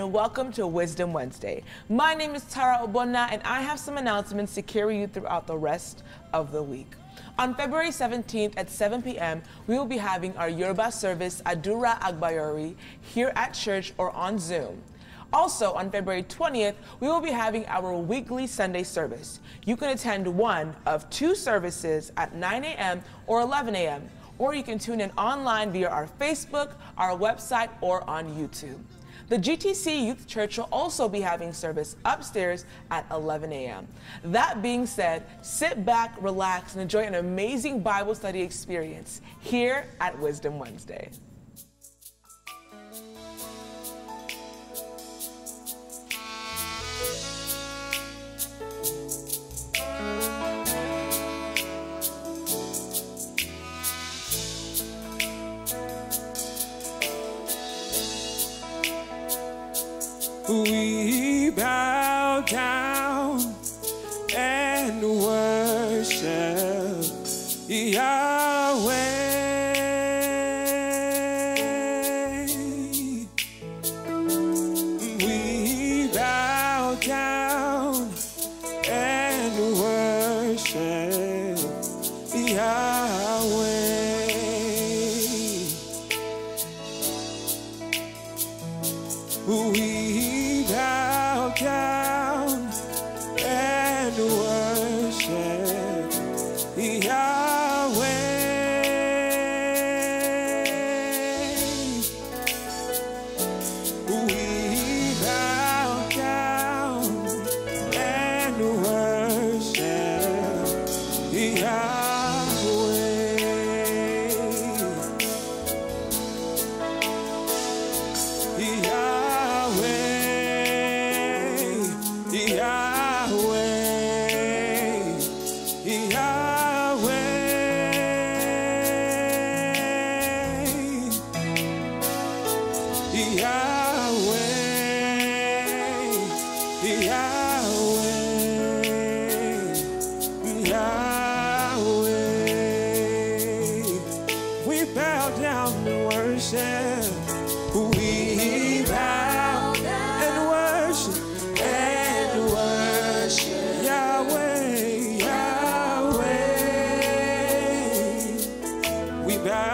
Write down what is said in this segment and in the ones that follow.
and welcome to Wisdom Wednesday. My name is Tara Obonna, and I have some announcements to carry you throughout the rest of the week. On February 17th at 7 p.m., we will be having our Yoruba service, Adura Agbayori, here at church or on Zoom. Also, on February 20th, we will be having our weekly Sunday service. You can attend one of two services at 9 a.m. or 11 a.m., or you can tune in online via our Facebook, our website, or on YouTube. The GTC Youth Church will also be having service upstairs at 11 a.m. That being said, sit back, relax, and enjoy an amazing Bible study experience here at Wisdom Wednesday.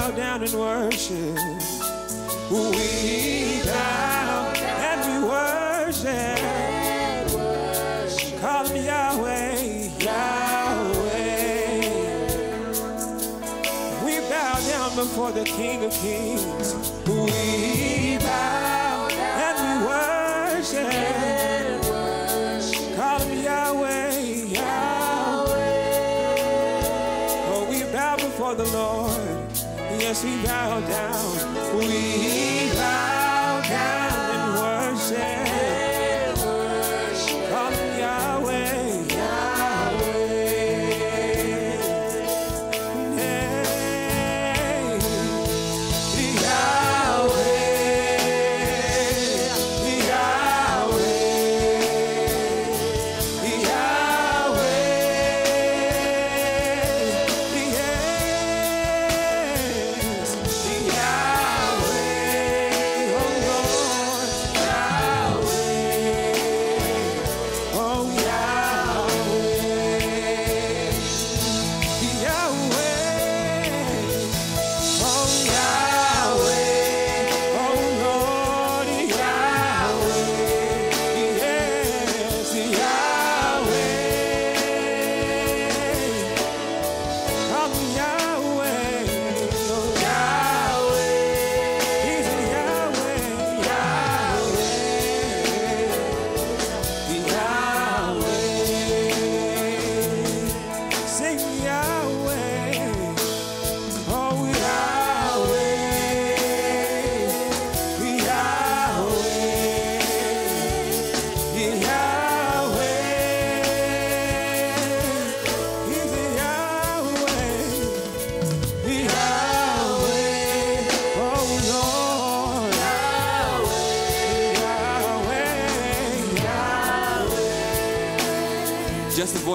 Bow down and worship. We bow and we worship. Call him Yahweh, Yahweh. We bow down before the King of Kings. We Yes, we bow down. We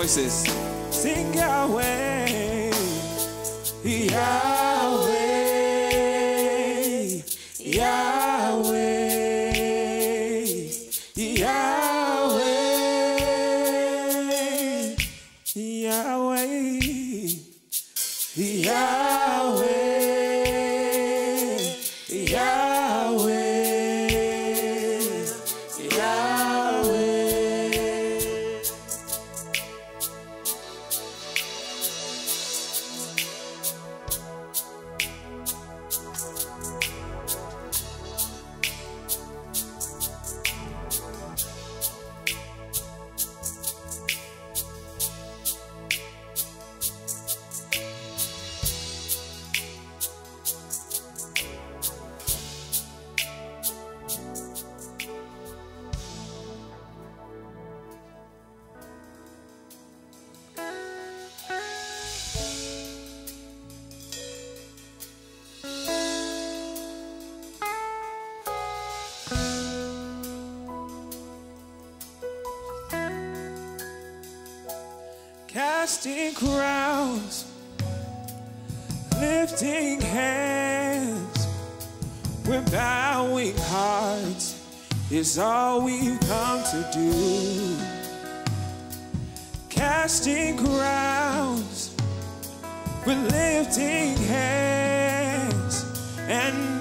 voices. Sing Yahweh.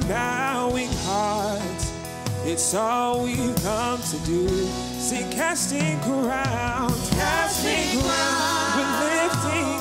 bowing hearts. It's all we've come to do. See, casting crowns, casting crowns, we're lifting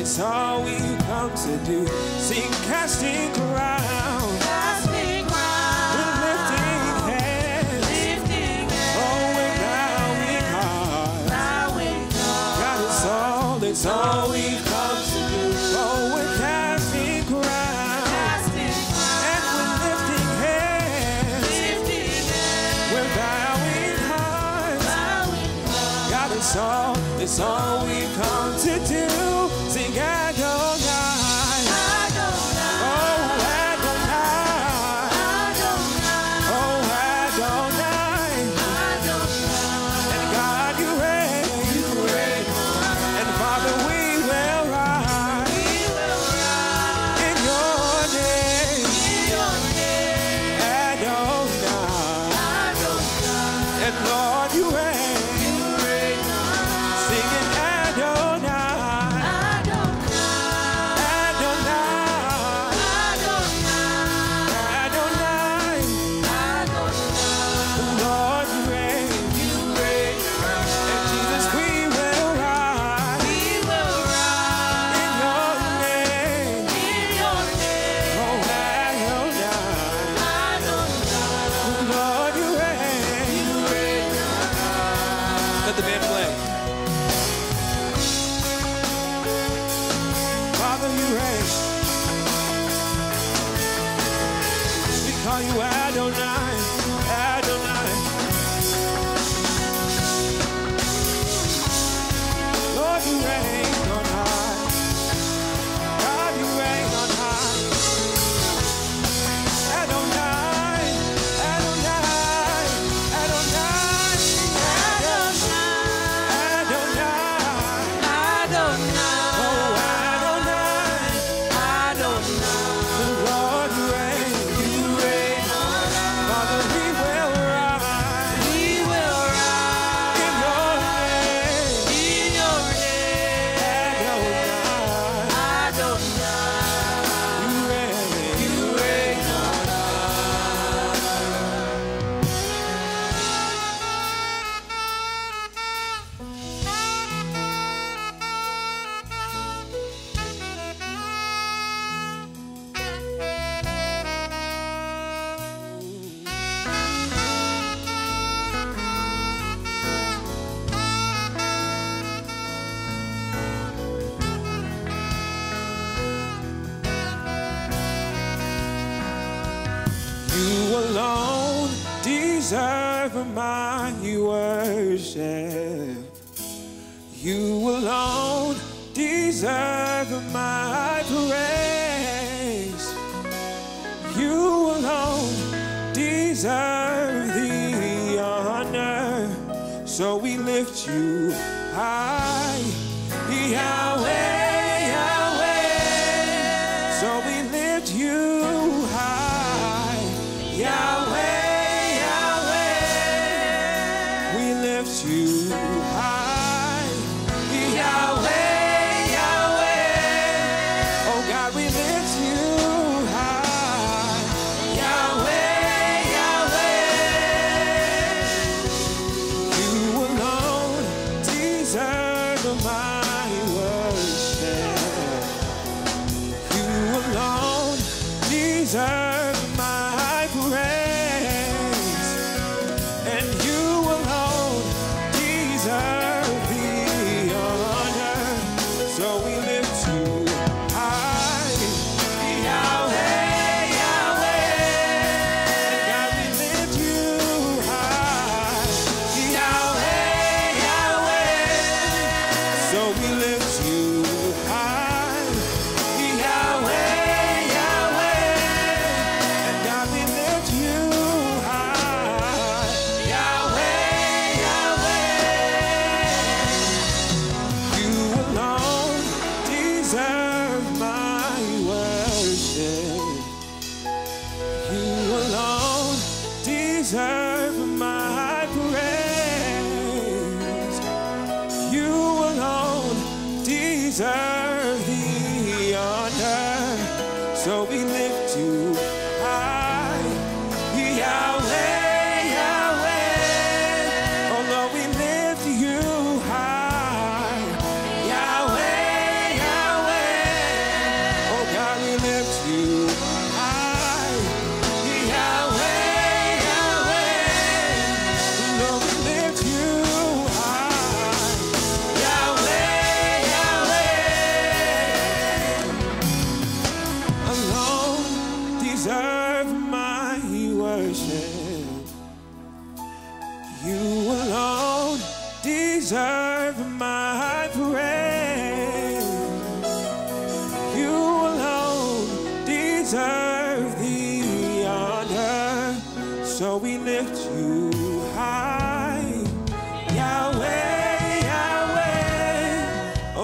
it's all we come to do. Sing casting crowns. Deserve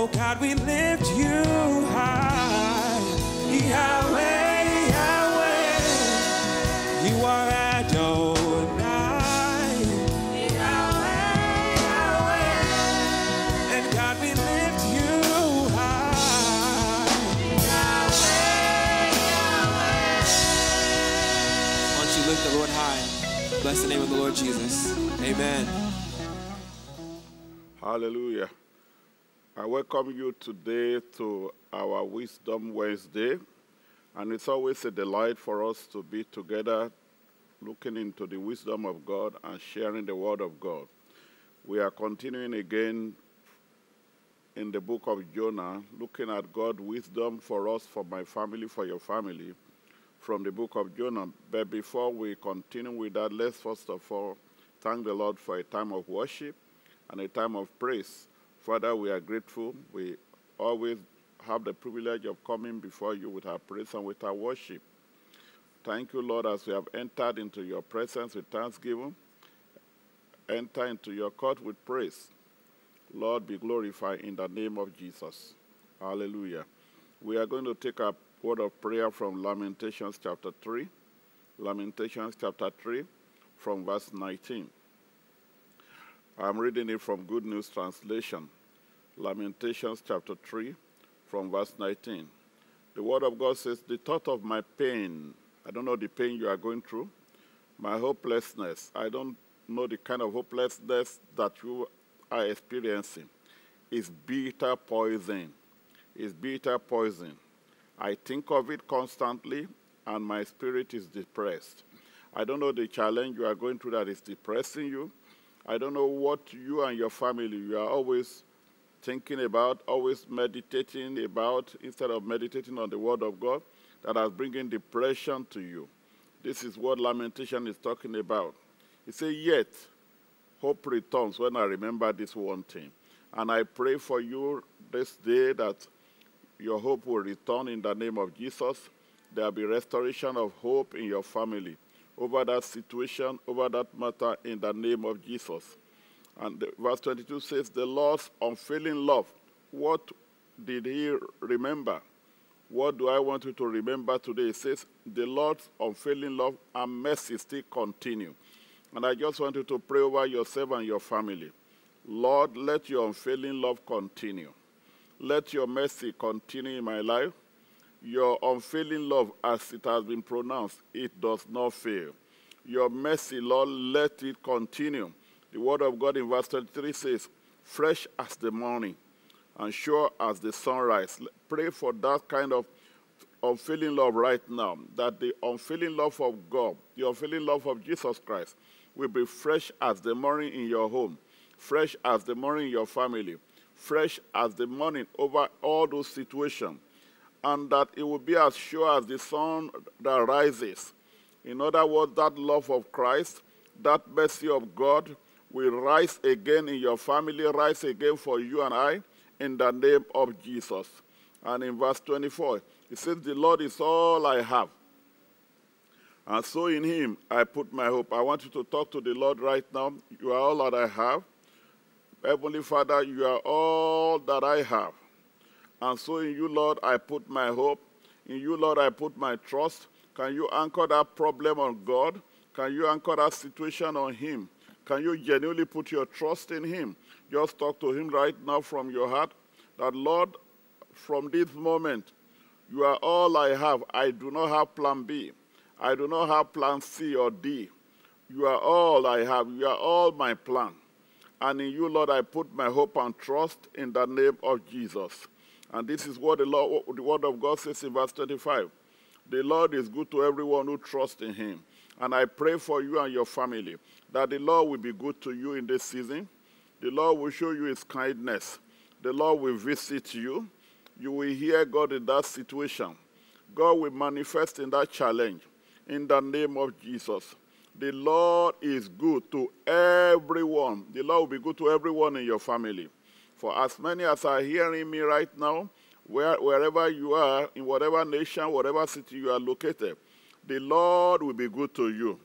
Oh God, we lift you high. Yahweh, Yahweh. You are Adonai. Yahweh, Yahweh. And God, we lift you high. Why don't you lift the Lord high? Bless the name of the Lord Jesus. Amen. Hallelujah. I welcome you today to our Wisdom Wednesday. And it's always a delight for us to be together looking into the wisdom of God and sharing the Word of God. We are continuing again in the book of Jonah, looking at God's wisdom for us, for my family, for your family, from the book of Jonah. But before we continue with that, let's first of all thank the Lord for a time of worship and a time of praise. Father, we are grateful. We always have the privilege of coming before you with our praise and with our worship. Thank you, Lord, as we have entered into your presence with thanksgiving. Enter into your court with praise. Lord, be glorified in the name of Jesus. Hallelujah. We are going to take a word of prayer from Lamentations chapter 3. Lamentations chapter 3, from verse 19. I'm reading it from Good News Translation. Lamentations chapter 3, from verse 19. The Word of God says, The thought of my pain, I don't know the pain you are going through, my hopelessness, I don't know the kind of hopelessness that you are experiencing, is bitter poison. Is bitter poison. I think of it constantly, and my spirit is depressed. I don't know the challenge you are going through that is depressing you. I don't know what you and your family you are always thinking about, always meditating about, instead of meditating on the Word of God, that is bringing depression to you. This is what lamentation is talking about. He said, Yet hope returns when I remember this one thing. And I pray for you this day that your hope will return in the name of Jesus. There will be restoration of hope in your family over that situation, over that matter in the name of Jesus. And verse 22 says, The Lord's unfailing love. What did he remember? What do I want you to remember today? It says, The Lord's unfailing love and mercy still continue. And I just want you to pray over yourself and your family. Lord, let your unfailing love continue. Let your mercy continue in my life. Your unfailing love, as it has been pronounced, it does not fail. Your mercy, Lord, let it continue. The word of God in verse 23 says, Fresh as the morning and sure as the sunrise. Pray for that kind of unfailing love right now, that the unfailing love of God, the unfailing love of Jesus Christ, will be fresh as the morning in your home, fresh as the morning in your family, fresh as the morning over all those situations, and that it will be as sure as the sun that rises. In other words, that love of Christ, that mercy of God will rise again in your family, rise again for you and I, in the name of Jesus. And in verse 24, it says, The Lord is all I have. And so in him I put my hope. I want you to talk to the Lord right now. You are all that I have. Heavenly Father, you are all that I have. And so in you, Lord, I put my hope. In you, Lord, I put my trust. Can you anchor that problem on God? Can you anchor that situation on Him? Can you genuinely put your trust in Him? Just talk to Him right now from your heart that, Lord, from this moment, you are all I have. I do not have plan B. I do not have plan C or D. You are all I have. You are all my plan. And in you, Lord, I put my hope and trust in the name of Jesus. And this is what the, Lord, the word of God says in verse 25. The Lord is good to everyone who trusts in him. And I pray for you and your family that the Lord will be good to you in this season. The Lord will show you his kindness. The Lord will visit you. You will hear God in that situation. God will manifest in that challenge in the name of Jesus. The Lord is good to everyone. The Lord will be good to everyone in your family. For as many as are hearing me right now, where, wherever you are, in whatever nation, whatever city you are located, the Lord will be good to you.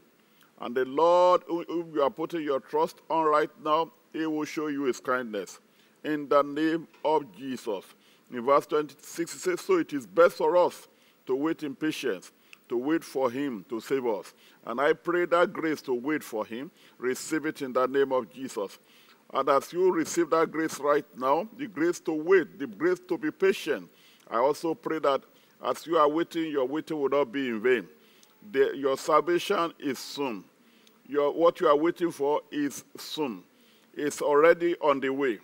And the Lord, whom you are putting your trust on right now, he will show you his kindness. In the name of Jesus. In verse 26, it says, So it is best for us to wait in patience, to wait for him to save us. And I pray that grace to wait for him, receive it in the name of Jesus. And as you receive that grace right now, the grace to wait, the grace to be patient, I also pray that as you are waiting, your waiting will not be in vain. The, your salvation is soon. Your, what you are waiting for is soon. It's already on the way.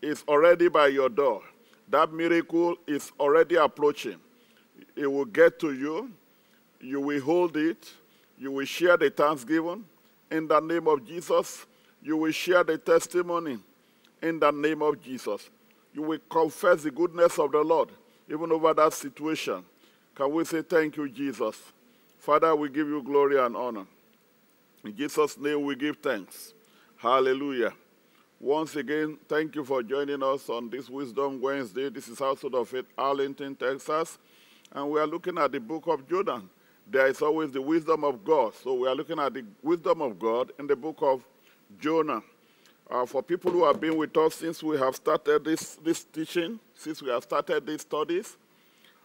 It's already by your door. That miracle is already approaching. It will get to you. You will hold it. You will share the thanksgiving in the name of Jesus you will share the testimony in the name of Jesus. You will confess the goodness of the Lord, even over that situation. Can we say thank you, Jesus? Father, we give you glory and honor. In Jesus' name, we give thanks. Hallelujah. Once again, thank you for joining us on this Wisdom Wednesday. This is Household of Faith, Arlington, Texas. And we are looking at the book of Jonah. There is always the wisdom of God. So we are looking at the wisdom of God in the book of Jonah. Uh, for people who have been with us since we have started this, this teaching, since we have started these studies,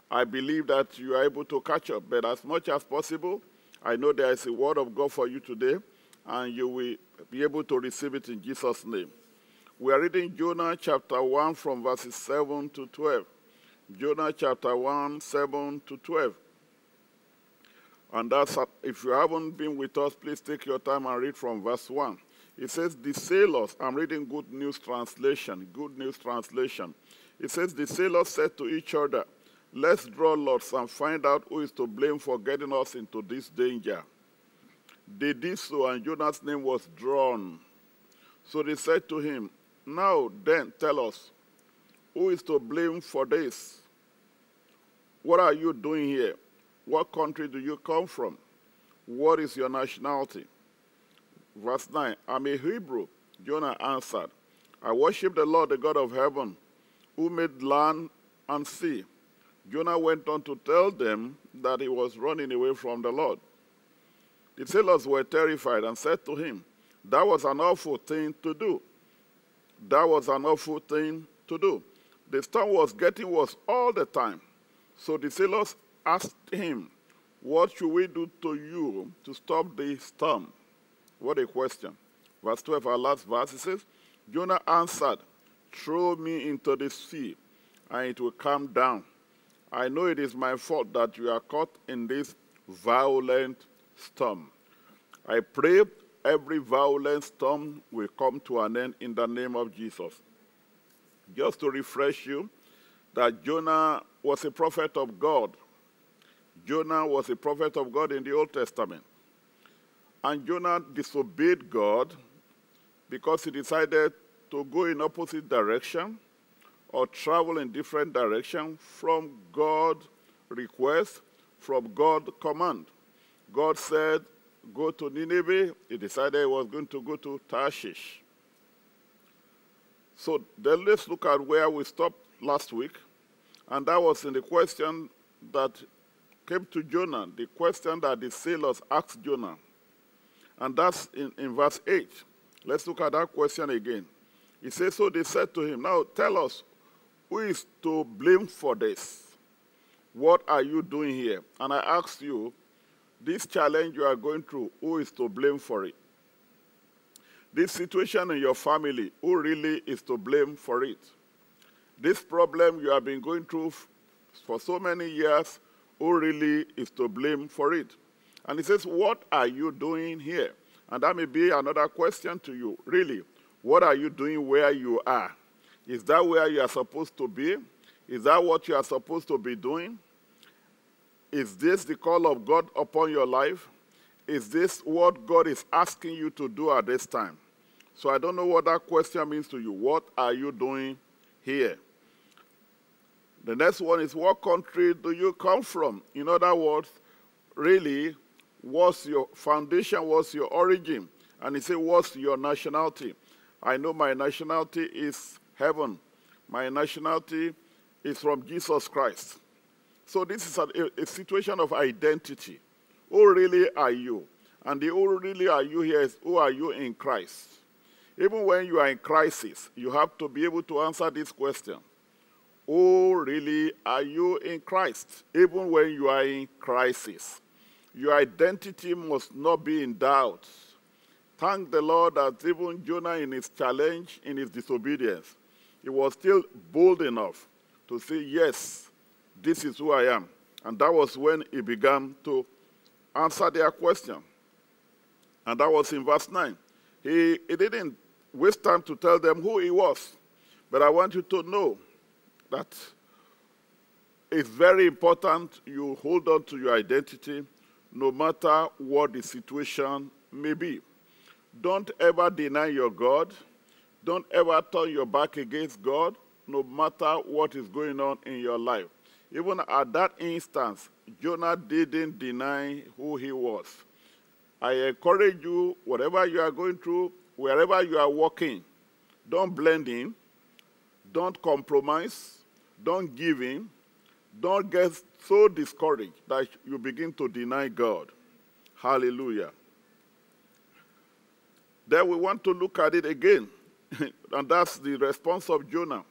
I believe that you are able to catch up. But as much as possible, I know there is a word of God for you today, and you will be able to receive it in Jesus' name. We are reading Jonah chapter 1 from verses 7 to 12. Jonah chapter 1, 7 to 12. And that's, if you haven't been with us, please take your time and read from verse 1. It says, The sailors, I'm reading Good News Translation, Good News Translation. It says, The sailors said to each other, Let's draw lots and find out who is to blame for getting us into this danger. They did so, and Jonah's name was drawn. So they said to him, Now then, tell us, who is to blame for this? What are you doing here? What country do you come from? What is your nationality? Verse 9 I'm a Hebrew. Jonah answered, I worship the Lord, the God of heaven, who made land and sea. Jonah went on to tell them that he was running away from the Lord. The sailors were terrified and said to him, That was an awful thing to do. That was an awful thing to do. The storm was getting worse all the time. So the sailors asked him, What should we do to you to stop the storm? What a question. Verse 12, our last verse, it says, Jonah answered, Throw me into the sea, and it will calm down. I know it is my fault that you are caught in this violent storm. I pray every violent storm will come to an end in the name of Jesus. Just to refresh you, that Jonah was a prophet of God. Jonah was a prophet of God in the Old Testament. And Jonah disobeyed God because he decided to go in opposite direction or travel in different direction from God request, from God command. God said, go to Nineveh. He decided he was going to go to Tarshish. So then let's look at where we stopped last week. And that was in the question that came to Jonah, the question that the sailors asked Jonah. And that's in, in verse 8. Let's look at that question again. He says, So they said to him, Now tell us, who is to blame for this? What are you doing here? And I ask you, this challenge you are going through, who is to blame for it? This situation in your family, who really is to blame for it? This problem you have been going through for so many years, who really is to blame for it? And he says, What are you doing here? And that may be another question to you. Really, what are you doing where you are? Is that where you are supposed to be? Is that what you are supposed to be doing? Is this the call of God upon your life? Is this what God is asking you to do at this time? So I don't know what that question means to you. What are you doing here? The next one is what country do you come from? In other words, really, what's your foundation, what's your origin? And he said, what's your nationality? I know my nationality is heaven. My nationality is from Jesus Christ. So this is a, a, situation of identity. Who really are you? And the who really are you here is who are you in Christ? Even when you are in crisis, you have to be able to answer this question. Who really are you in Christ? Even when you are in crisis. Your identity must not be in doubt. Thank the Lord that even Jonah in his challenge, in his disobedience, he was still bold enough to say, yes, this is who I am. And that was when he began to answer their question. And that was in verse 9. He, he didn't waste time to tell them who he was. But I want you to know that it's very important you hold on to your identity no matter what the situation may be. Don't ever deny your God. Don't ever turn your back against God, no matter what is going on in your life. Even at that instance, Jonah didn't deny who he was. I encourage you, whatever you are going through, wherever you are walking, don't blend in, don't compromise, don't give in, don't get so discouraged that you begin to deny God. Hallelujah. Then we want to look at it again, and that's the response of Jonah.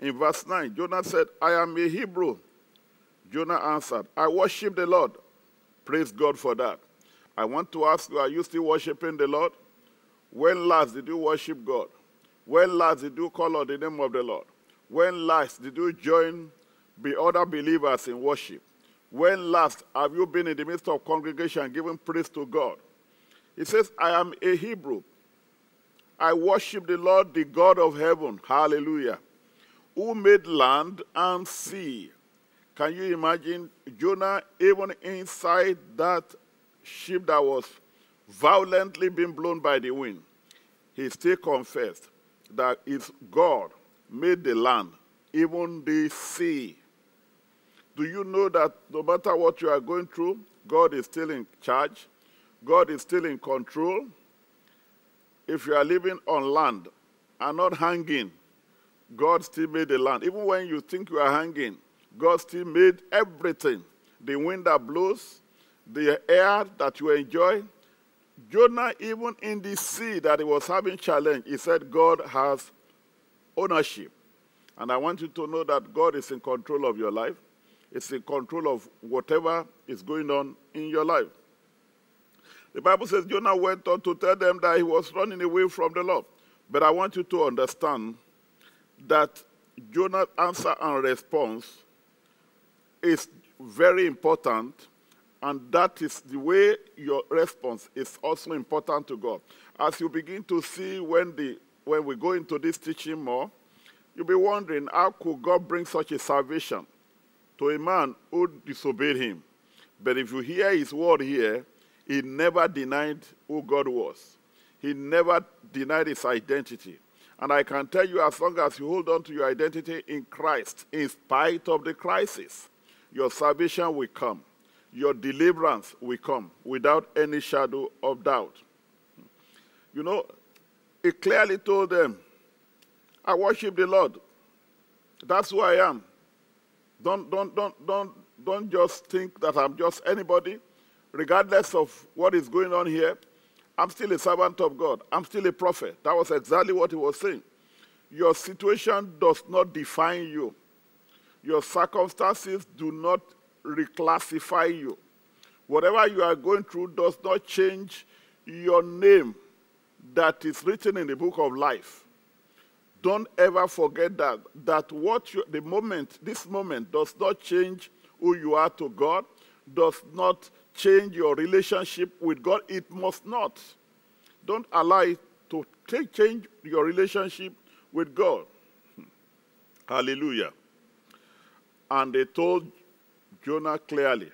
In verse 9, Jonah said, I am a Hebrew. Jonah answered, I worship the Lord. Praise God for that. I want to ask you, are you still worshiping the Lord? When last did you worship God? When last did you call on the name of the Lord? When last did you join the other believers in worship? When last have you been in the midst of congregation giving praise to God? He says, I am a Hebrew. I worship the Lord, the God of heaven. Hallelujah. Who made land and sea. Can you imagine Jonah even inside that ship that was violently being blown by the wind? He still confessed that it's God made the land, even the sea. Do you know that no matter what you are going through, God is still in charge. God is still in control. If you are living on land and not hanging, God still made the land. Even when you think you are hanging, God still made everything. The wind that blows, the air that you enjoy. Jonah, even in the sea that he was having challenge, he said God has ownership. And I want you to know that God is in control of your life. It's in control of whatever is going on in your life. The Bible says Jonah went on to tell them that he was running away from the Lord. But I want you to understand that Jonah's answer and response is very important, and that is the way your response is also important to God. As you begin to see when, the, when we go into this teaching more, you'll be wondering how could God bring such a salvation to a man who disobeyed him? But if you hear his word here, he never denied who God was. He never denied his identity. And I can tell you, as long as you hold on to your identity in Christ, in spite of the crisis, your salvation will come. Your deliverance will come without any shadow of doubt. You know, he clearly told them, I worship the Lord. That's who I am. Don't, don't, don't, don't, don't just think that I'm just anybody. Regardless of what is going on here, I'm still a servant of God. I'm still a prophet. That was exactly what he was saying. Your situation does not define you. Your circumstances do not reclassify you. Whatever you are going through does not change your name that is written in the book of life. Don't ever forget that, that what you, the moment, this moment does not change who you are to God, does not change your relationship with God. It must not. Don't allow it to take, change your relationship with God. Hallelujah. And they told Jonah clearly,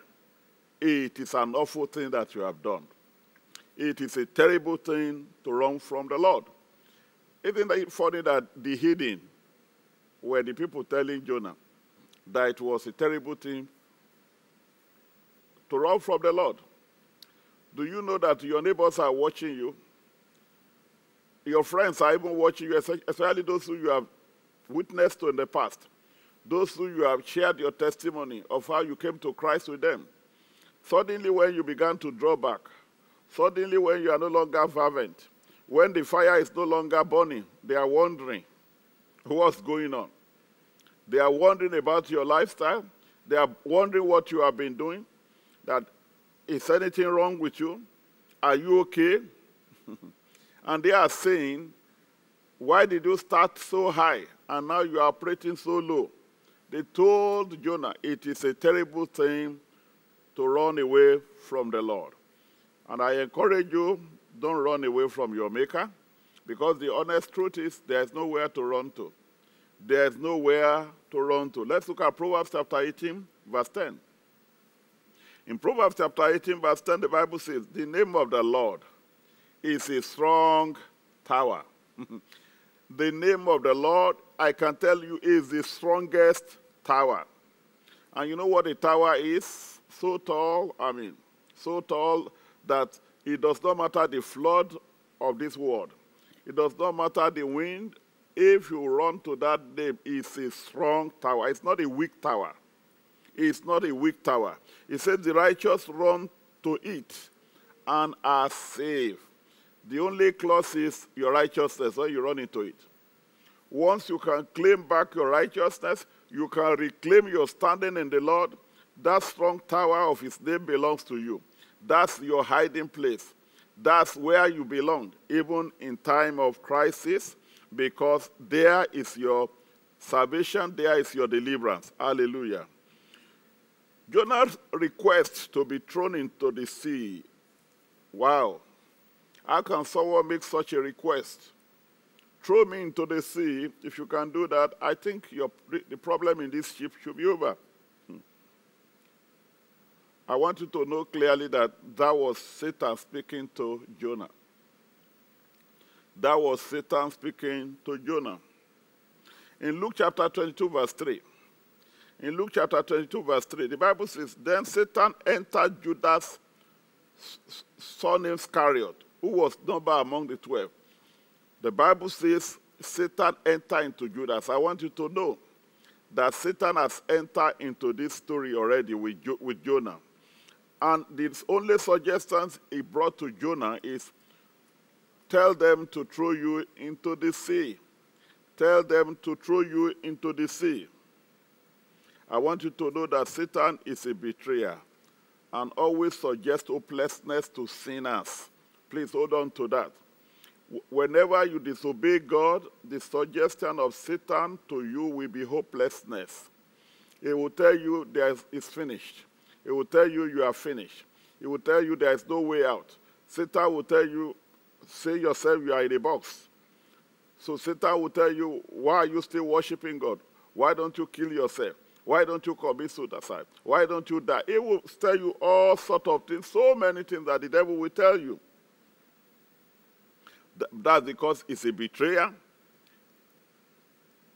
it is an awful thing that you have done. It is a terrible thing to run from the Lord. Isn't it funny that the heathen were the people telling Jonah that it was a terrible thing to run from the Lord? Do you know that your neighbors are watching you? Your friends are even watching you, especially those who you have witnessed to in the past, those who you have shared your testimony of how you came to Christ with them. Suddenly, when you began to draw back, suddenly, when you are no longer fervent, when the fire is no longer burning, they are wondering what's going on. They are wondering about your lifestyle. They are wondering what you have been doing. That is anything wrong with you? Are you okay? and they are saying, Why did you start so high and now you are operating so low? They told Jonah, It is a terrible thing to run away from the Lord. And I encourage you don't run away from your Maker because the honest truth is there's nowhere to run to. There's nowhere to run to. Let's look at Proverbs chapter 18, verse 10. In Proverbs chapter 18, verse 10, the Bible says, The name of the Lord is a strong tower. the name of the Lord, I can tell you, is the strongest tower. And you know what a tower is? So tall, I mean, so tall that it does not matter the flood of this world. It does not matter the wind. If you run to that name, it's a strong tower. It's not a weak tower. It's not a weak tower. It says the righteous run to it and are saved. The only clause is your righteousness when you run into it. Once you can claim back your righteousness, you can reclaim your standing in the Lord. That strong tower of his name belongs to you. That's your hiding place. That's where you belong, even in time of crisis, because there is your salvation, there is your deliverance. Hallelujah. Jonah's request to be thrown into the sea. Wow. How can someone make such a request? Throw me into the sea. If you can do that, I think your, the problem in this ship should be over. Hmm. I want you to know clearly that that was Satan speaking to Jonah. That was Satan speaking to Jonah. In Luke chapter 22, verse 3, In Luke chapter 22, verse 3, the Bible says, Then Satan entered Judas' son Iscariot, who was number among the twelve. The Bible says Satan entered into Judas. I want you to know that Satan has entered into this story already with, jo- with Jonah. And the only suggestions he brought to Jonah is tell them to throw you into the sea. Tell them to throw you into the sea. I want you to know that Satan is a betrayer and always suggests hopelessness to sinners. Please hold on to that. Whenever you disobey God, the suggestion of Satan to you will be hopelessness. He will tell you there is, it's finished. He will tell you you are finished. He will tell you there is no way out. Satan will tell you, say yourself you are in a box. So Satan will tell you, why are you still worshiping God? Why don't you kill yourself? Why don't you commit suicide? Why don't you die? It will tell you all sort of things, so many things that the devil will tell you. That's because it's a betrayer,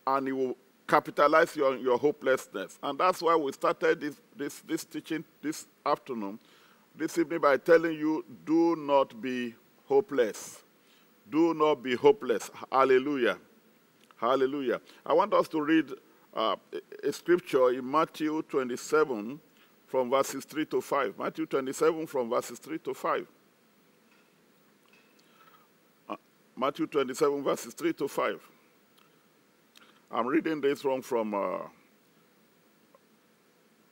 and he will capitalize your, your hopelessness. And that's why we started this, this, this teaching this afternoon, this evening, by telling you do not be hopeless. Do not be hopeless. Hallelujah. Hallelujah. I want us to read uh, a scripture in Matthew 27 from verses 3 to 5. Matthew 27 from verses 3 to 5. Uh, Matthew 27 verses 3 to 5. I'm reading this one from uh,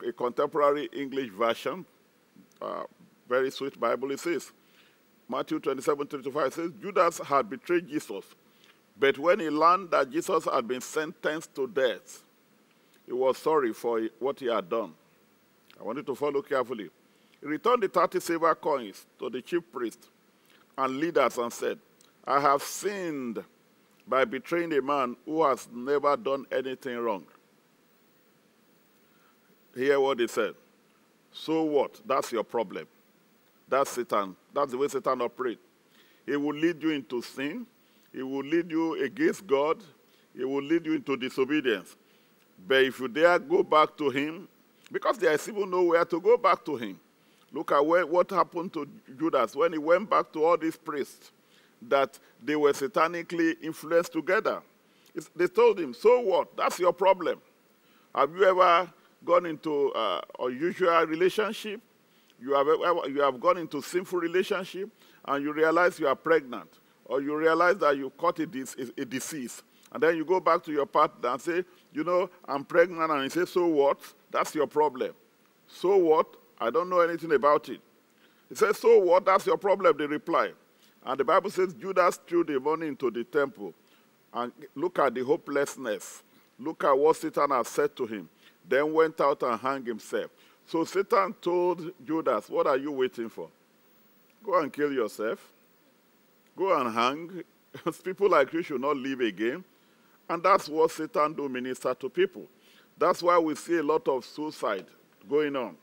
a contemporary English version, uh, very sweet Bible. It says, Matthew 27 3 to 5 says, Judas had betrayed Jesus, but when he learned that Jesus had been sentenced to death, he was sorry for what he had done. I want you to follow carefully. He returned the 30 silver coins to the chief priest and leaders and said, I have sinned by betraying a man who has never done anything wrong. Hear what he said. So what? That's your problem. That's Satan. That's the way Satan operates. He will lead you into sin. He will lead you against God. He will lead you into disobedience. But if you dare go back to him, because there is even nowhere to go back to him. Look at where, what happened to Judas when he went back to all these priests that they were satanically influenced together. It's, they told him, So what? That's your problem. Have you ever gone into uh, unusual relationship? You have, ever, you have gone into sinful relationship and you realize you are pregnant or you realize that you caught a, a disease. And then you go back to your partner and say, you know, I'm pregnant. And he says, so what? That's your problem. So what? I don't know anything about it. He says, so what? That's your problem, they reply. And the Bible says Judas threw the money into the temple. And look at the hopelessness. Look at what Satan has said to him. Then went out and hung himself. So Satan told Judas, What are you waiting for? Go and kill yourself. Go and hang. people like you should not live again. And that's what Satan do minister to people. That's why we see a lot of suicide going on.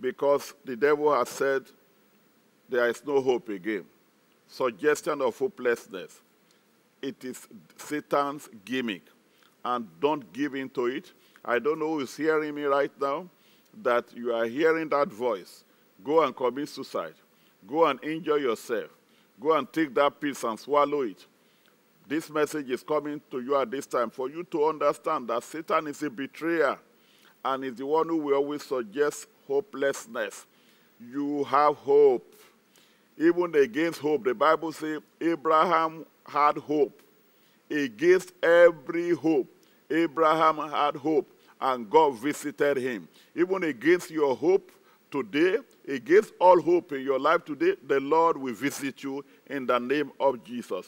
Because the devil has said there is no hope again suggestion of hopelessness. It is Satan's gimmick. And don't give in to it. I don't know who is hearing me right now, that you are hearing that voice. Go and commit suicide. Go and injure yourself. Go and take that pill and swallow it. This message is coming to you at this time for you to understand that Satan is a betrayer and is the one who will always suggest hopelessness. You have hope even against hope. The Bible says Abraham had hope. Against every hope, Abraham had hope, and God visited him. Even against your hope today, against all hope in your life today, the Lord will visit you in the name of Jesus.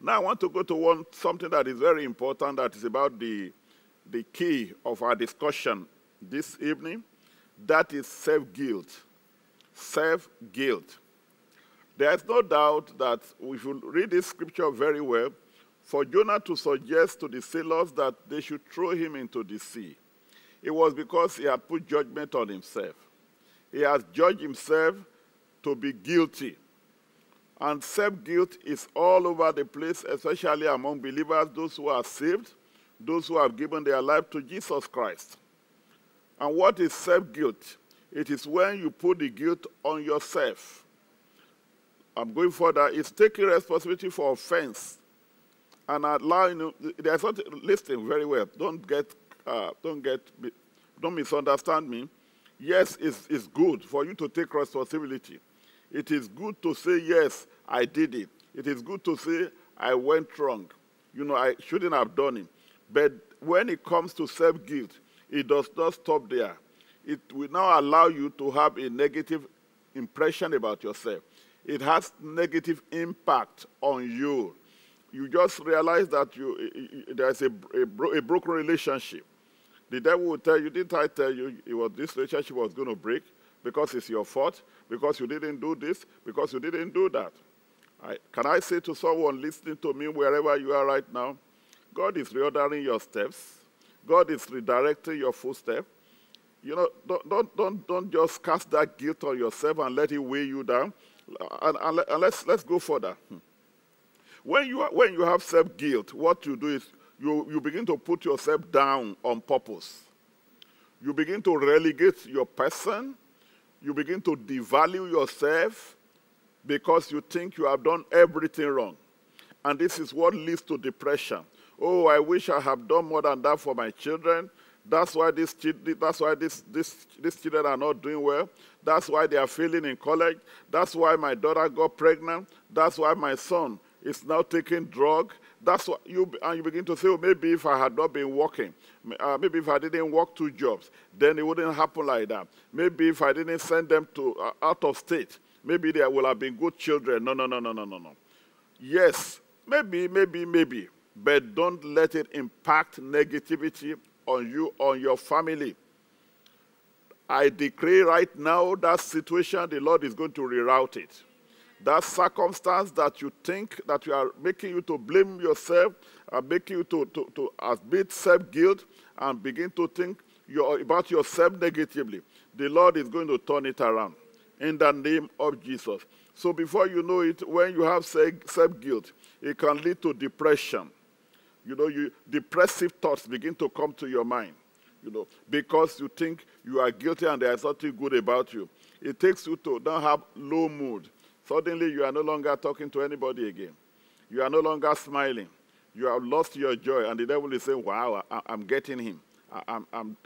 Now I want to go to one something that is very important that is about the, the key of our discussion this evening. That is self-guilt self guilt. There is no doubt that we should read this scripture very well for Jonah to suggest to the sailors that they should throw him into the sea. It was because he had put judgment on himself. He has judged himself to be guilty. And self guilt is all over the place, especially among believers, those who are saved, those who have given their life to Jesus Christ. And what is self guilt? It is when you put the guilt on yourself. I'm going further. It's taking responsibility for offense and allowing. There's not listen very well. Don't get, uh, don't get, don't misunderstand me. Yes, it's, it's good for you to take responsibility. It is good to say yes, I did it. It is good to say I went wrong. You know, I shouldn't have done it. But when it comes to self guilt, it does not stop there. It will now allow you to have a negative impression about yourself. It has negative impact on you. You just realize that you, there's a, a, a broken relationship. The devil will tell you, didn't I tell you it was this relationship was going to break because it's your fault, because you didn't do this, because you didn't do that. I, can I say to someone listening to me wherever you are right now, God is reordering your steps. God is redirecting your footsteps. You know, don't, don't, don't, don't just cast that guilt on yourself and let it weigh you down. And, and, and let's, let's go further. When you, are, when you have self guilt, what you do is you, you begin to put yourself down on purpose. You begin to relegate your person. You begin to devalue yourself because you think you have done everything wrong. And this is what leads to depression. Oh, I wish I have done more than that for my children. That's why this, that's why this, this, these children are not doing well. That's why they are failing in college. That's why my daughter got pregnant. That's why my son is now taking drug. That's what you and you begin to say, oh, maybe if I had not been working, uh, maybe if I didn't work two jobs, then it wouldn't happen like that. Maybe if I didn't send them to uh, out of state, maybe they will have been good children. No, no, no, no, no, no, no. Yes, maybe, maybe, maybe but don't let it impact negativity on you, on your family. I decree right now that situation, the Lord is going to reroute it. That circumstance that you think that you are making you to blame yourself, are making you to, to, to admit self-guilt and begin to think about yourself negatively. The Lord is going to turn it around in the name of Jesus. So before you know it, when you have self-guilt, it can lead to depression you know, you, depressive thoughts begin to come to your mind, you know, because you think you are guilty and there is nothing good about you. It takes you to not have low mood. Suddenly, you are no longer talking to anybody again. You are no longer smiling. You have lost your joy, and the devil is saying, "Wow, I, am getting him. I, am I'm,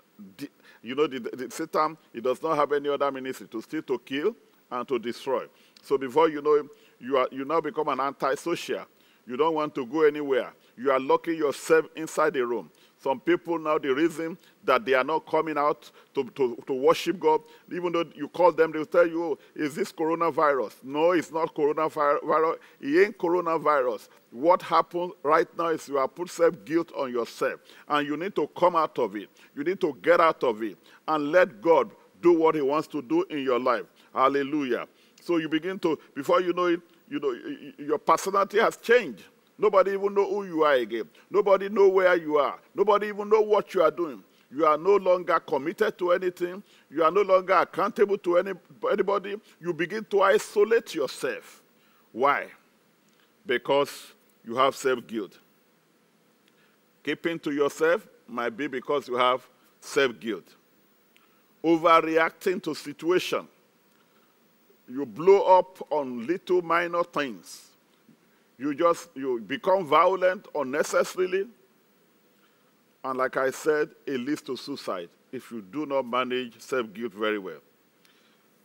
you know, the, the, Satan, he does not have any other ministry to steal, to kill, and to destroy. So before you know him, you, are, you now become an antisocial. You don't want to go anywhere you are locking yourself inside the room. Some people now, the reason that they are not coming out to, to, to worship God, even though you call them, they'll tell you, oh, is this coronavirus? No, it's not coronavirus. It ain't coronavirus. What happened right now is you have put self-guilt on yourself, and you need to come out of it. You need to get out of it and let God do what he wants to do in your life. Hallelujah. So you begin to, before you know it, you know, your personality has changed. Nobody even know who you are again. Nobody know where you are. Nobody even know what you are doing. You are no longer committed to anything. You are no longer accountable to any, anybody. You begin to isolate yourself. Why? Because you have self-guilt. Keeping to yourself might be because you have self-guilt. Overreacting to situation. You blow up on little minor things you just you become violent unnecessarily. And like I said, it leads to suicide if you do not manage self-guilt very well.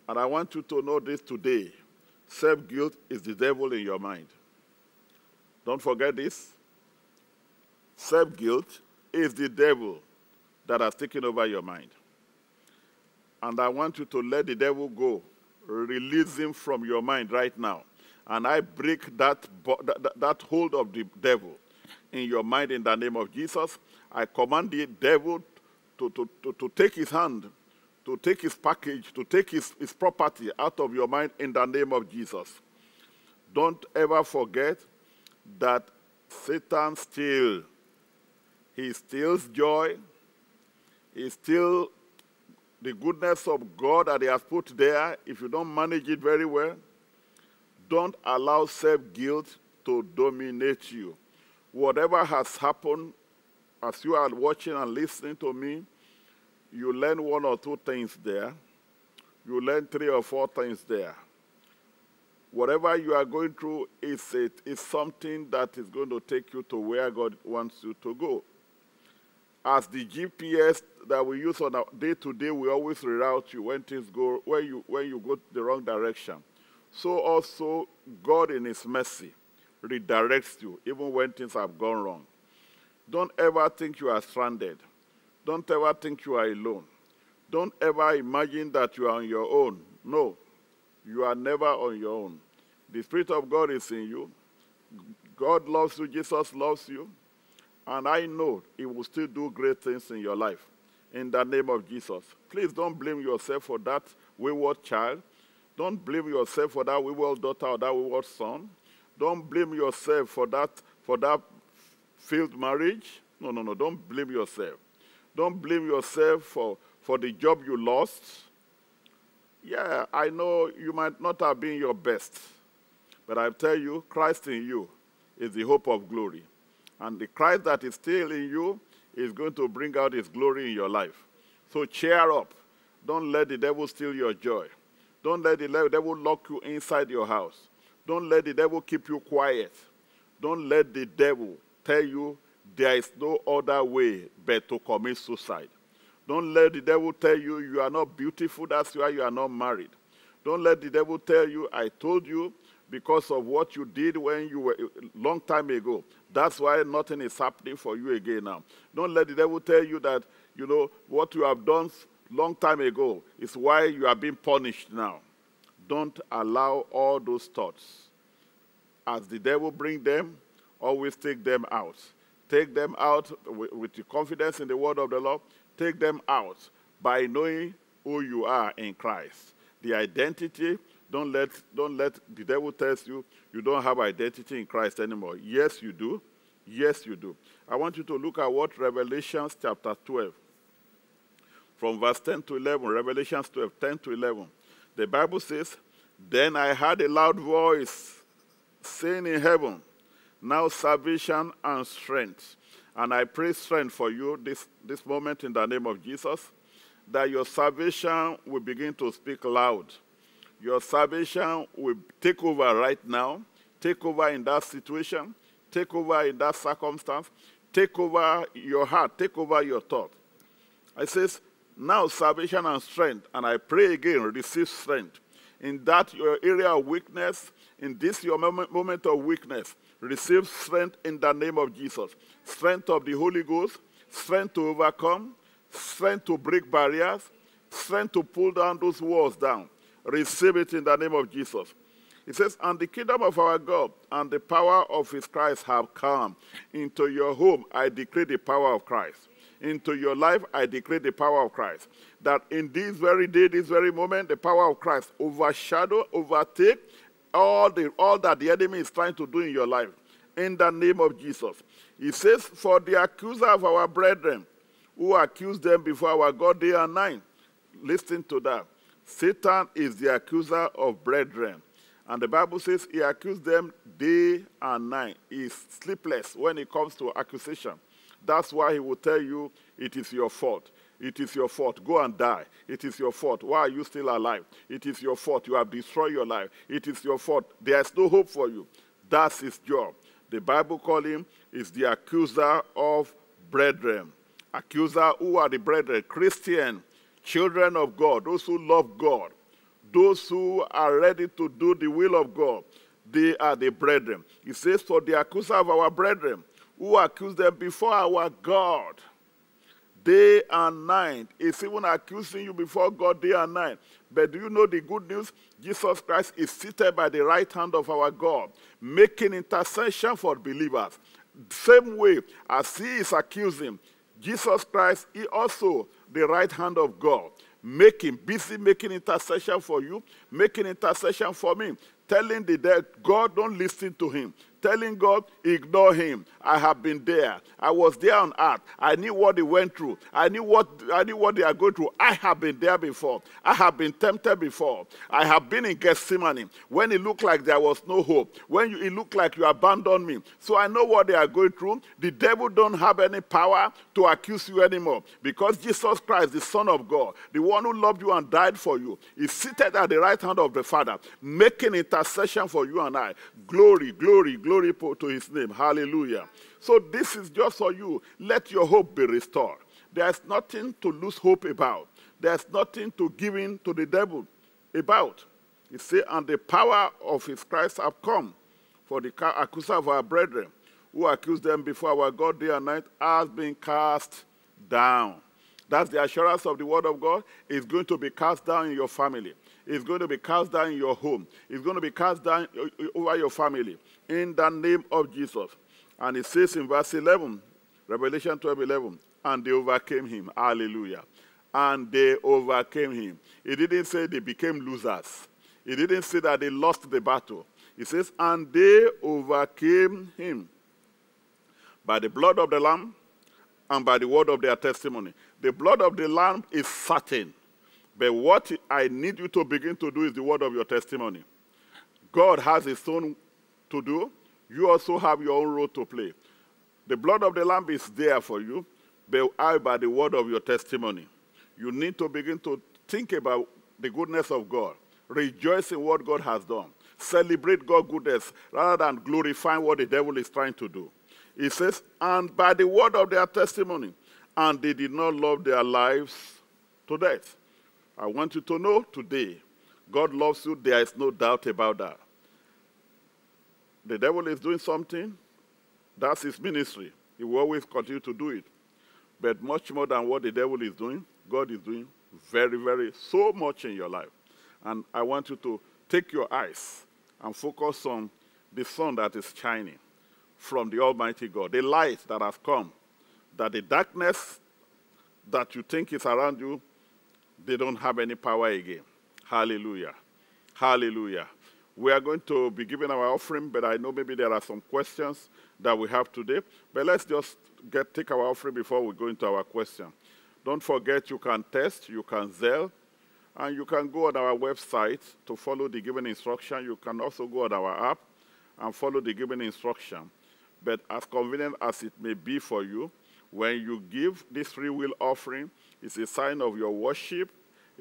And I want you to know this today. Self-guilt is the devil in your mind. Don't forget this. Self-guilt is the devil that has taken over your mind. And I want you to let the devil go. Release him from your mind right now and I break that, that, hold of the devil in your mind in the name of Jesus. I command the devil to, to, to, to take his hand, to take his package, to take his, his property out of your mind in the name of Jesus. Don't ever forget that Satan steals. He steals joy. He steals the goodness of God that he has put there if you don't manage it very well. Don't allow self guilt to dominate you. Whatever has happened as you are watching and listening to me, you learn one or two things there. You learn three or four things there. Whatever you are going through is, it, is something that is going to take you to where God wants you to go. As the GPS that we use on a day to day, we always reroute you when things go when you when you go the wrong direction. So also God in His mercy redirects you even when things have gone wrong. Don't ever think you are stranded. Don't ever think you are alone. Don't ever imagine that you are on your own. No, you are never on your own. The Spirit of God is in you. God loves you. Jesus loves you. And I know He will still do great things in your life. In the name of Jesus. Please don't blame yourself for that wayward child. Don't blame yourself for that wayward daughter or that wayward son. Don't blame yourself for that, for that failed marriage. No, no, no. Don't blame yourself. Don't blame yourself for, for the job you lost. Yeah, I know you might not have been your best, but I tell you, Christ in you is the hope of glory. And the Christ that is still in you is going to bring out his glory in your life. So cheer up. Don't let the devil steal your joy. Don't let the devil lock you inside your house. Don't let the devil keep you quiet. Don't let the devil tell you there is no other way but to commit suicide. Don't let the devil tell you you are not beautiful, that's why you are not married. Don't let the devil tell you, I told you because of what you did when you were long time ago. That's why nothing is happening for you again now. Don't let the devil tell you that, you know, what you have done long time ago is why you are being punished now. Don't allow all those thoughts. As the devil bring them, always take them out. Take them out with, with your confidence in the word of the Lord. Take them out by knowing who you are in Christ. The identity, don't let, don't let the devil tell you you don't have identity in Christ anymore. Yes, you do. Yes, you do. I want you to look at what Revelations chapter 12, from verse 10 to 11, Revelations 12, 10 to 11. The Bible says, Then I heard a loud voice saying in heaven, Now salvation and strength. And I pray strength for you this, this moment in the name of Jesus, that your salvation will begin to speak loud. Your salvation will take over right now, take over in that situation, take over in that circumstance, take over your heart, take over your thought. I says, now salvation and strength, and I pray again, receive strength. In that your area of weakness, in this your moment, of weakness, receive strength in the name of Jesus. Strength of the Holy Ghost, strength to overcome, strength to break barriers, strength to pull down those walls down. Receive it in the name of Jesus. It says, And the kingdom of our God and the power of his Christ have come into your home. I decree the power of Christ. Into your life, I decree the power of Christ. That in this very day, this very moment, the power of Christ overshadow, overtake all, the, all that the enemy is trying to do in your life. In the name of Jesus. He says, For the accuser of our brethren, who accuse them before our God day and night. Listen to that. Satan is the accuser of brethren. And the Bible says he accused them day and night. He's sleepless when it comes to accusation. That's why he will tell you it is your fault. It is your fault. Go and die. It is your fault. Why are you still alive? It is your fault. You have destroyed your life. It is your fault. There is no hope for you. That's his job. The Bible calls him is the accuser of brethren. Accuser, who are the brethren? Christian, children of God, those who love God, those who are ready to do the will of God. They are the brethren. He says, For the accuser of our brethren, who accuse them before our God day and night. Is even accusing you before God day and night. But do you know the good news? Jesus Christ is seated by the right hand of our God, making intercession for believers. Same way as he is accusing Jesus Christ, he also the right hand of God, making busy making intercession for you, making intercession for me, telling the dead, God don't listen to him, telling God, ignore him. I have been there. I was there on earth. I knew what they went through. I knew what I knew what they are going through. I have been there before. I have been tempted before. I have been in Gethsemane when it looked like there was no hope. When you, it looked like you abandoned me. So I know what they are going through. The devil don't have any power to accuse you anymore because Jesus Christ, the Son of God, the one who loved you and died for you, is seated at the right hand of the Father, making intercession for you and I. Glory, glory, glory to his name. Hallelujah. So this is just for you. Let your hope be restored. There's nothing to lose hope about. There's nothing to give in to the devil about. He said, and the power of his Christ have come for the accuser of our brethren who accused them before our God day and night has been cast down. That's the assurance of the word of God. It's going to be cast down in your family. It's going to be cast down in your home. It's going to be cast down over your family in the name of Jesus. And it says in verse 11, Revelation 12 11, and they overcame him. Hallelujah. And they overcame him. It didn't say they became losers, it didn't say that they lost the battle. It says, and they overcame him by the blood of the Lamb and by the word of their testimony. The blood of the Lamb is certain. But what I need you to begin to do is the word of your testimony. God has his own to do. You also have your own role to play. The blood of the Lamb is there for you, but I by the word of your testimony. You need to begin to think about the goodness of God. Rejoice in what God has done. Celebrate God's goodness rather than glorifying what the devil is trying to do. He says, and by the word of their testimony, and they did not love their lives to death. I want you to know today, God loves you. There is no doubt about that. The devil is doing something. That's his ministry. He will always continue to do it. But much more than what the devil is doing, God is doing very, very, so much in your life. And I want you to take your eyes and focus on the sun that is shining from the Almighty God, the light that has come, that the darkness that you think is around you, they don't have any power again. Hallelujah. Hallelujah. We are going to be giving our offering, but I know maybe there are some questions that we have today. But let's just get take our offering before we go into our question. Don't forget you can test, you can Zelle, and you can go on our website to follow the given instruction. You can also go on our app and follow the given instruction. But as convenient as it may be for you, when you give this free will offering, it's a sign of your worship,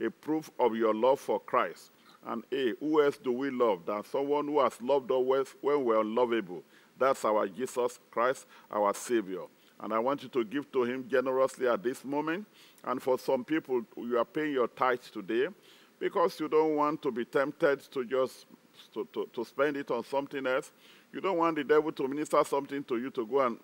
a proof of your love for Christ. And A, who else do we love than someone who has loved us when we're unlovable? That's our Jesus Christ, our Savior. And I want you to give to him generously at this moment. And for some people, you are paying your tithes today because you don't want to be tempted to just to, to, to spend it on something else. You don't want the devil to minister something to you to go and,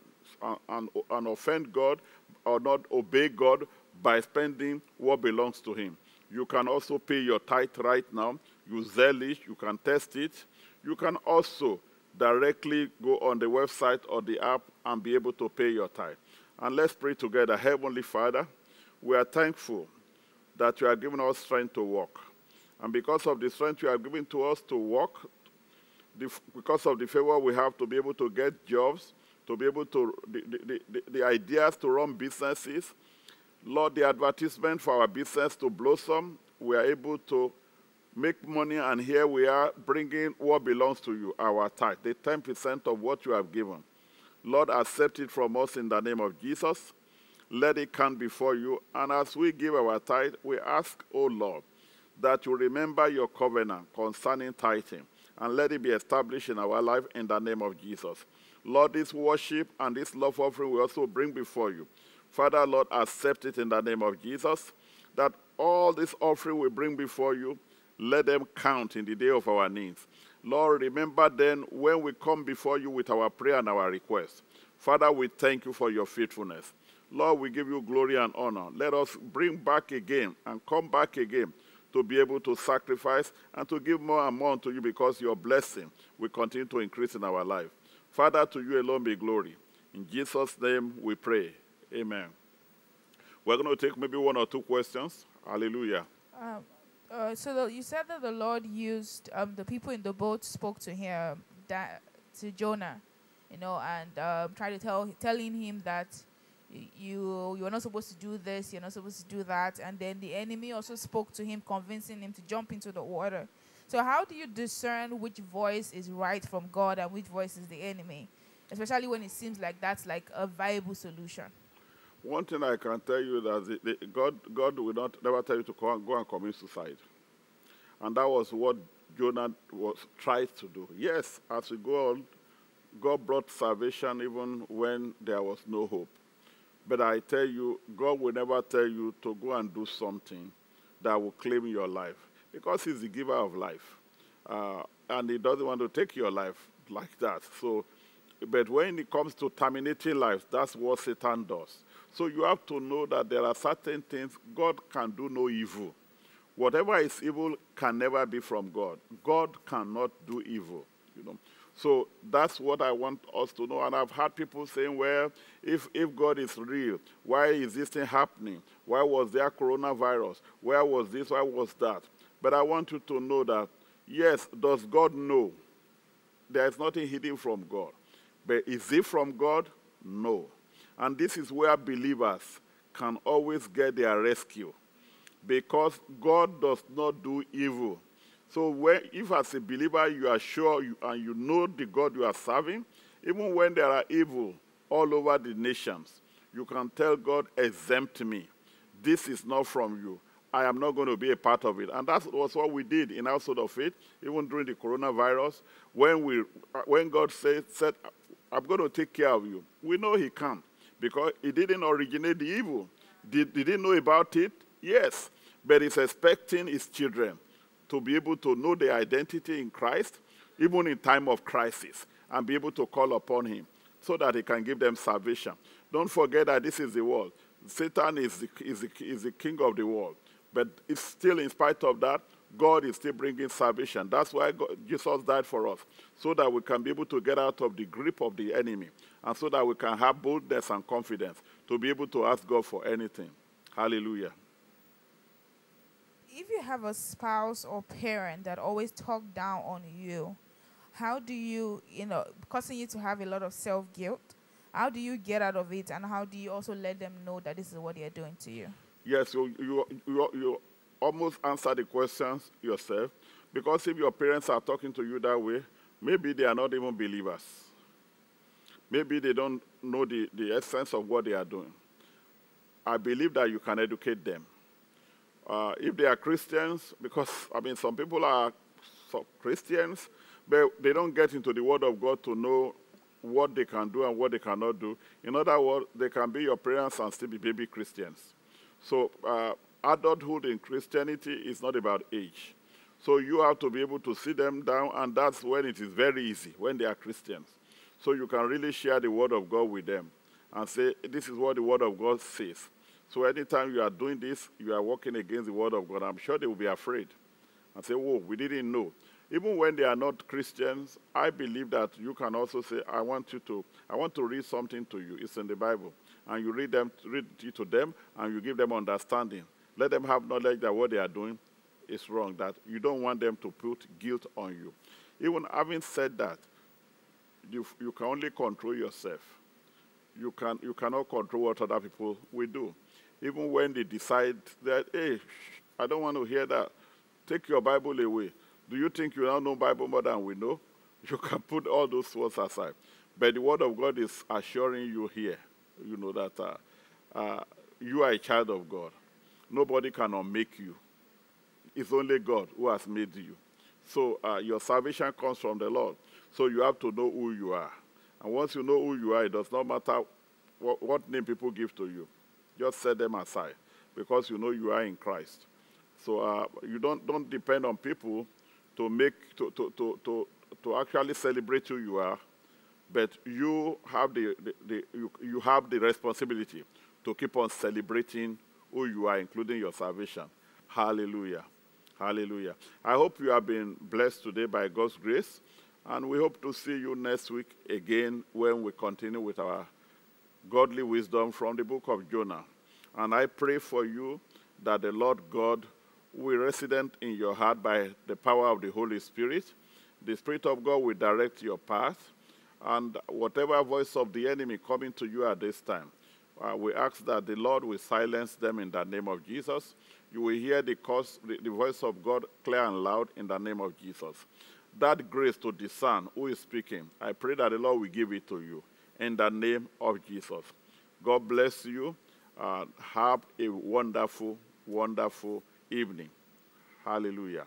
and, and offend God or not obey God by spending what belongs to him. You can also pay your tithe right now. You Zelle it, you can test it. You can also directly go on the website or the app and be able to pay your tithe. And let's pray together. Heavenly Father, we are thankful that you are giving us strength to walk. And because of the strength you have given to us to walk, because of the favor we have to be able to get jobs, to be able to, the, the, the, the ideas to run businesses. Lord, the advertisement for our business to blossom, we are able to make money, and here we are bringing what belongs to you, our tithe, the 10% of what you have given. Lord, accept it from us in the name of Jesus. Let it come before you. And as we give our tithe, we ask, O oh Lord, that you remember your covenant concerning tithing and let it be established in our life in the name of Jesus. Lord, this worship and this love offering we also bring before you. Father, Lord, accept it in the name of Jesus, that all this offering we bring before you, let them count in the day of our needs. Lord, remember then when we come before you with our prayer and our request. Father, we thank you for your faithfulness. Lord, we give you glory and honor. Let us bring back again and come back again to be able to sacrifice and to give more and more to you because your blessing will continue to increase in our life. Father, to you alone be glory. In Jesus' name we pray. Amen. We're going to take maybe one or two questions. Hallelujah. Um, uh, so the, you said that the Lord used um, the people in the boat spoke to him, that, to Jonah. you know, and um, try to tell telling him that you you are not supposed to do this, you're not supposed to do that, and then the enemy also spoke to him, convincing him to jump into the water. So how do you discern which voice is right from God and which voice is the enemy, especially when it seems like that's like a viable solution? One thing I can tell you that the, the, God, God will not never tell you to go and, go and commit suicide, and that was what Jonah was tried to do. Yes, as we go on, God brought salvation even when there was no hope. But I tell you, God will never tell you to go and do something that will claim your life because He's the giver of life. Uh, and He doesn't want to take your life like that. So, but when it comes to terminating life, that's what Satan does. So you have to know that there are certain things God can do no evil. Whatever is evil can never be from God. God cannot do evil, you know. So that's what I want us to know. And I've had people saying, well, if, if God is real, why is this thing happening? Why was there coronavirus? Where was this? Why was that? But I want you to know that, yes, does God know? There is nothing hidden from God. But is it from God? No. And this is where believers can always get their rescue because God does not do evil. So when, if as a believer you are sure you, and you know the God you are serving, even when there are evil all over the nations, you can tell God, exempt me. This is not from you. I am not going to be a part of it. And that was what we did in Household of Faith, even during the coronavirus. When, we, when God said, said, I'm going to take care of you, we know He can because He didn't originate the evil. Did, did He know about it? Yes. But He's expecting His children to be able to know their identity in Christ, even in time of crisis, and be able to call upon Him so that He can give them salvation. Don't forget that this is the world. Satan is the, is the, is the king of the world. But it's still, in spite of that, God is still bringing salvation. That's why God, Jesus died for us, so that we can be able to get out of the grip of the enemy, and so that we can have boldness and confidence to be able to ask God for anything. Hallelujah. if you have a spouse or parent that always talk down on you, how do you, you know, causing you to have a lot of self guilt? How do you get out of it, and how do you also let them know that this is what they are doing to you? Yes, you, you, you, you almost answer the questions yourself because if your parents are talking to you that way, maybe they are not even believers. Maybe they don't know the, the essence of what they are doing. I believe that you can educate them. Uh, if they are Christians, because I mean, some people are so Christians, but they don't get into the Word of God to know what they can do and what they cannot do. In other words, they can be your parents and still be baby Christians. So, uh, adulthood in Christianity is not about age. So, you have to be able to sit them down, and that's when it is very easy, when they are Christians. So, you can really share the Word of God with them and say, This is what the Word of God says. So, anytime you are doing this, you are working against the Word of God. I'm sure they will be afraid and say, Whoa, we didn't know. Even when they are not Christians, I believe that you can also say, I want you to, I want to read something to you. It's in the Bible. And you read them, read it to them, and you give them understanding. Let them have knowledge that what they are doing is wrong, that you don't want them to put guilt on you. Even having said that, you, you can only control yourself. You, can, you cannot control what other people will do. Even when they decide that, hey, I don't want to hear that, take your Bible away. Do you think you now know Bible more than we know? You can put all those words aside. But the Word of God is assuring you here, you know, that uh, uh, you are a child of God. Nobody can unmake you. It's only God who has made you. So uh, your salvation comes from the Lord. So you have to know who you are. And once you know who you are, it does not matter what, what name people give to you. Just set them aside because you know you are in Christ. So uh, you don't, don't depend on people to make to, to, to, to, to actually celebrate who you are, but you have the, the, the you, you have the responsibility to keep on celebrating who you are, including your salvation. Hallelujah. Hallelujah. I hope you have been blessed today by God's grace, and we hope to see you next week again when we continue with our godly wisdom from the book of Jonah. And I pray for you that the Lord God will resident in your heart by the power of the Holy Spirit. The Spirit of God will direct your path, And whatever voice of the enemy coming to you at this time, uh, we ask that the Lord will silence them in the name of Jesus. You will hear the, cause, the, the voice of God clear and loud in the name of Jesus. That grace to discern who is speaking, I pray that the Lord will give it to you in the name of Jesus. God bless you. Uh, have a wonderful, wonderful evening. Hallelujah.